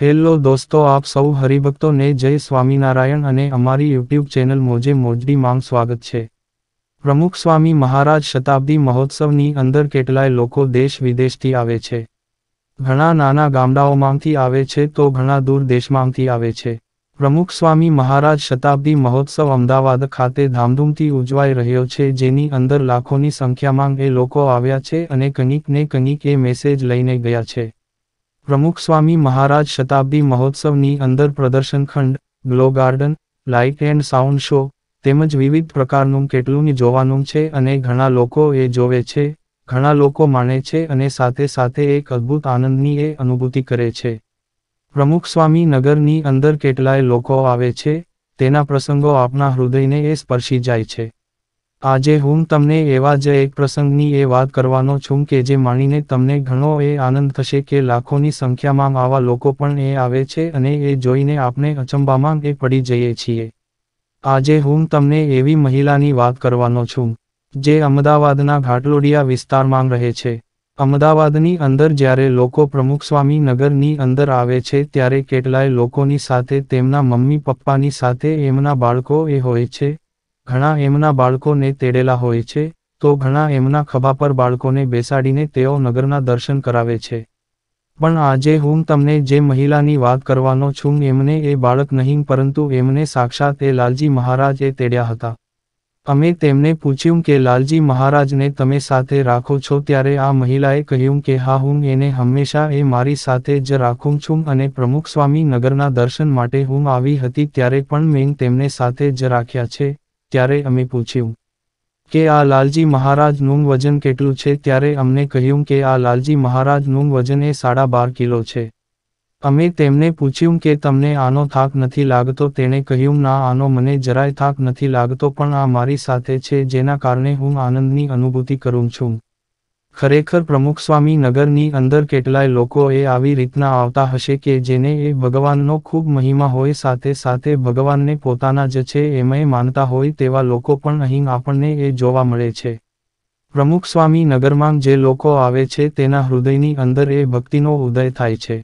Hello દોસ્તો, આપ સૌ હરિભક્તોને જય સ્વામિનારાયણ અને અમારી યુટ્યુબ ચેનલ મોજે મોજડી માંગ સ્વાગત છે. પ્રમુખ સ્વામી મહારાજ શતાબ્દી મહોત્સવની અંદર કેટલાય લોકો દેશ વિદેશથી આવે છે. ઘણા નાના ગામડાઓમાંથી આવે છે તો ઘણા દૂર દેશમાંથી આવે છે. પ્રમુખ સ્વામી મહારાજ શતાબ્દી મહોત્સવ અમદાવાદ ખાતે ધામધૂમથી ઉજવાઈ રહ્યો છે, જેની અંદર લાખોની સંખ્યામાં એ લોકો આવ્યા છે અને કંઈક ને કંઈક એ મેસેજ લઈને ગયા છે. પ્રમુખ સ્વામી મહારાજ શતાબ્દી મહોત્સવની અંદર પ્રદર્શન ખંડ, glow garden, light and sound show તેમજ વિવિધ પ્રકારનું કેટલું જોવાનું છે અને ઘણા લોકો એ જોવે છે, ઘણા લોકો માણે છે અને સાથે સાથે એક અદ્ભુત આનંદની એ અનુભૂતિ કરે છે. પ્રમુખ સ્વામી નગરની અંદર કેટલાય લોકો આવે છે, તેના પ્રસંગો આપના હૃદયને એ સ્પર્શી જાય છે. આજે હું તમને એવા જ એક પ્રસંગની એ વાત કરવાનો છું કે જે માણીને તમને ઘણો એ આનંદ થશે કે લાખોની સંખ્યામાં આવા લોકો પણ એ આવે છે અને એ જોઈને આપણે અચંબામાં એ પડી જઈએ છીએ. આજે હું તમને એવી મહિલાની વાત કરવાનો છું, જે અમદાવાદના ઘાટલોડિયા વિસ્તારમાં રહે છે. અમદાવાદની અંદર જ્યારે લોકો પ્રમુખ સ્વામી નગરની અંદર આવે છે ત્યારે કેટલાય લોકોની સાથે તેમના મમ્મી પપ્પાની સાથે એમના બાળકો એ હોય છે ઘણા એમના બાળકોને તેડેલા હોય છે, તો ઘણા એમના ખભા પર બાળકોને બેસાડીને તેઓ નગરના દર્શન કરાવે છે. પણ આજે હું તમને જે મહિલાની વાત કરવાનો છું, એમને એ બાળક નહીં, પરંતુ એમને સાક્ષાત એ લાલજી મહારાજે તેડ્યા હતા. અમે તેમને પૂછ્યું કે, લાલજી મહારાજને તમે સાથે રાખો છો? ત્યારે આ મહિલાએ કહ્યું કે, હા, હું એને હંમેશા એ મારી સાથે જ રાખું છું અને પ્રમુખ સ્વામી નગરના દર્શન માટે હું આવી હતી ત્યારે પણ મેં તેમને સાથે જ રાખ્યા છે. ત્યારે અમે પૂછ્યું, કે આ લાલજી મહારાજનું વજન કેટલું છે? ત્યારે અમને કહ્યું કે, આ લાલજી મહારાજનું વજન એ સાડા બાર કિલો છે. અમે તેમને પૂછ્યું કે, તમને આનો થાક નથી લાગતો? તેણે કહ્યું, ના, આનો મને જરાય થાક નથી લાગતો, પણ આ મારી સાથે છે, જેના કારણે હું આનંદની અનુભૂતિ કરું છું. ખરેખર પ્રમુખ સ્વામી નગરની અંદર કેટલાય લોકો એ આવી રીતના આવતા હશે કે જેને એ ભગવાનનો ખૂબ મહિમા હોય, સાથે સાથે ભગવાનને પોતાના જ છે એમય માનતા હોય તેવા લોકો પણ અહીં આપણને એ જોવા મળે છે. પ્રમુખ સ્વામી નગરમાં જે લોકો આવે છે તેના હૃદયની અંદર એ ભક્તિનો ઉદય થાય છે.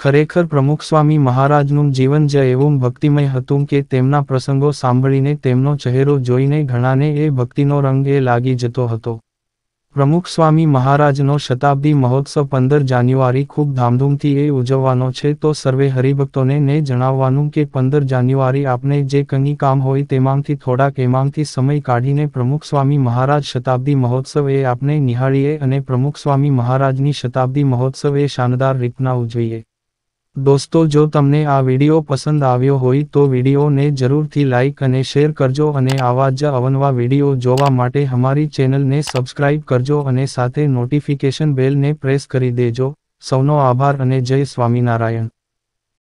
ખરેખર પ્રમુખ સ્વામી મહારાજનું જીવન જ એવું ભક્તિમય હતું કે તેમના પ્રસંગો સાંભળીને તેમનો ચહેરો જોઈને ઘણાને એ ભક્તિનો રંગ એ લાગી જતો હતો. પ્રમુખ સ્વામી મહારાજનો શતાબ્દી મહોત્સવ પંદર જાન્યુઆરી ખૂબ ધામધૂમથી એ ઉજવવાનો છે. તો સર્વે હરિભક્તોને ને જણાવવાનું કે પંદર જાન્યુઆરી આપને જે કંઈ કામ હોય તેમાંથી થોડાક એમાંથી સમય કાઢીને પ્રમુખ સ્વામી મહારાજ શતાબ્દી મહોત્સવ એ આપને નિહાળીએ અને પ્રમુખ સ્વામી મહારાજની શતાબ્દી મહોત્સવ એ શાનદાર રીતના ઉજવીએ. દોસ્તો, જો તમને આ વીડિયો પસંદ આવ્યો હોય તો વિડીયોને જરૂરથી લાઇક અને શેર કરજો અને આવા જ અવનવા વીડિયો જોવા માટે અમારી ચેનલને સબસ્ક્રાઇબ કરજો અને સાથે નોટિફિકેશન બેલને પ્રેસ કરી દેજો. સૌનો આભાર અને જય સ્વામિનારાયણ.